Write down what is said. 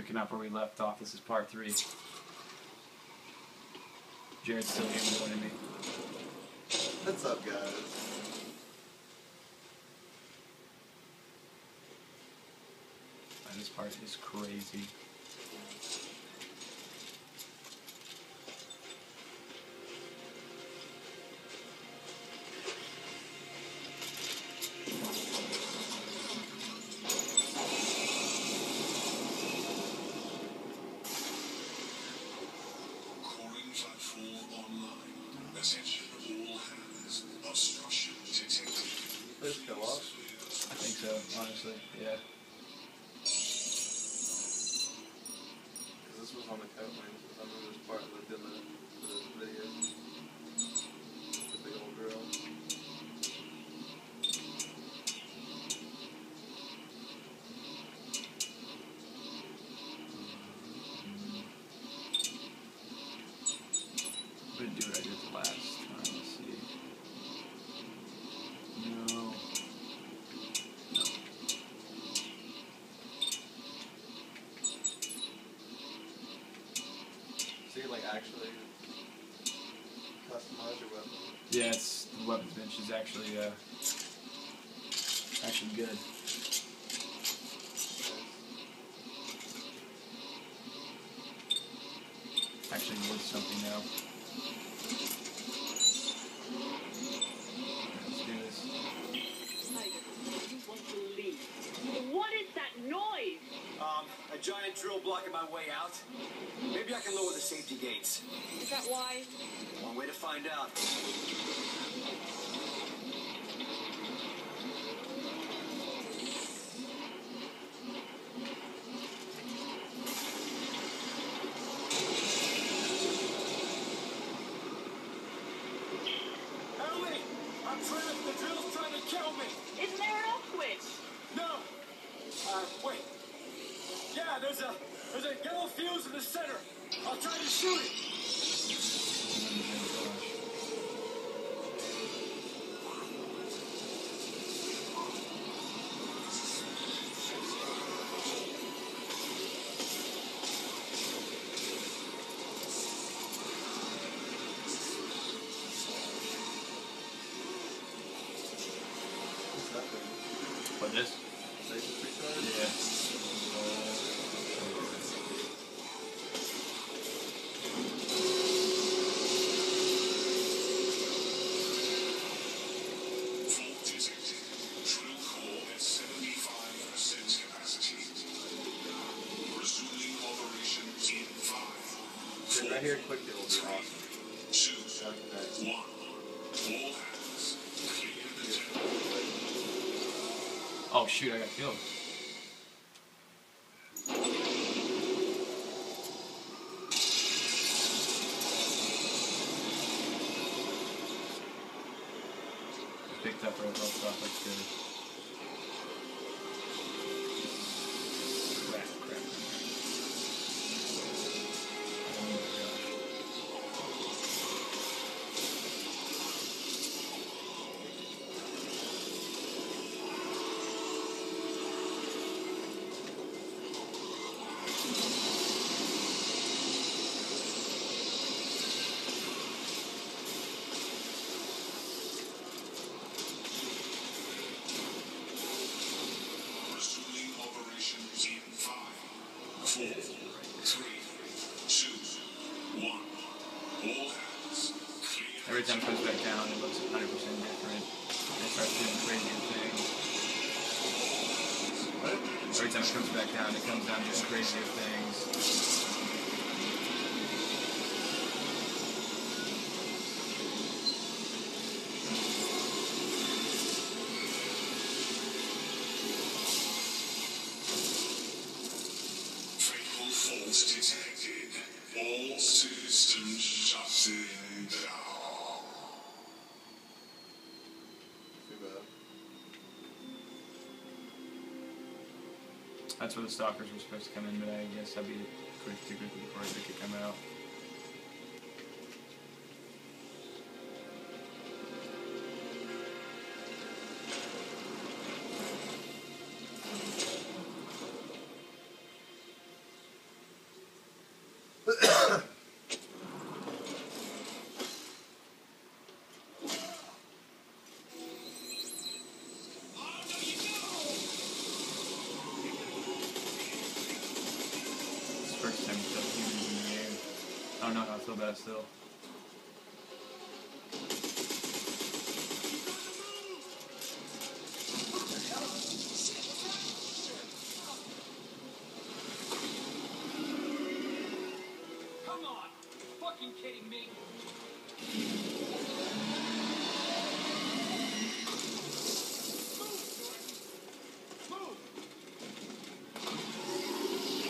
Picking up where we left off. This is part three. Jared's still here joining me. What's up, guys? This part is crazy. So, honestly. Yeah. Because this was on the coat lines. I remember this part that did the, the video. The big old drill. We didn't actually customize your weapon. Yeah, it's the weapons bench is actually uh actually good. Actually worth something now. Drill blocking my way out. Maybe I can lower the safety gates. Is that why? One way to find out. Ellie! I'm trying to, the drill's trying to kill me! Isn't there an off switch? No! Uh, wait. Yeah, there's a, there's a yellow fuse in the center. I'll try to shoot it. What's that thing? What this? Yeah. Right here, quick deal will awesome. two, one. Oh shoot, I got killed. Picked up stuff, that's good. Every time it goes back down, it looks 100% different. It starts doing crazier things. Every time it comes back down, it comes down doing crazier things. Fault detected. All systems shutting down. Too bad. That's where the stalkers were supposed to come in, but I guess I'd be quick too quickly before they could come out. I don't know how I feel about it still.